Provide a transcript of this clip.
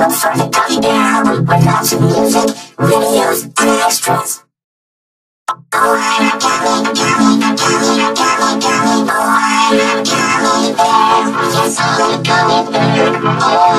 Look for the Gummy Bear Hour with lots of music, videos, and extras. Oh, I'm a gummy, gummy, gummy, gummy, gummy, oh, I'm a gummy bear. Yes, I'm a gummy bear. Oh.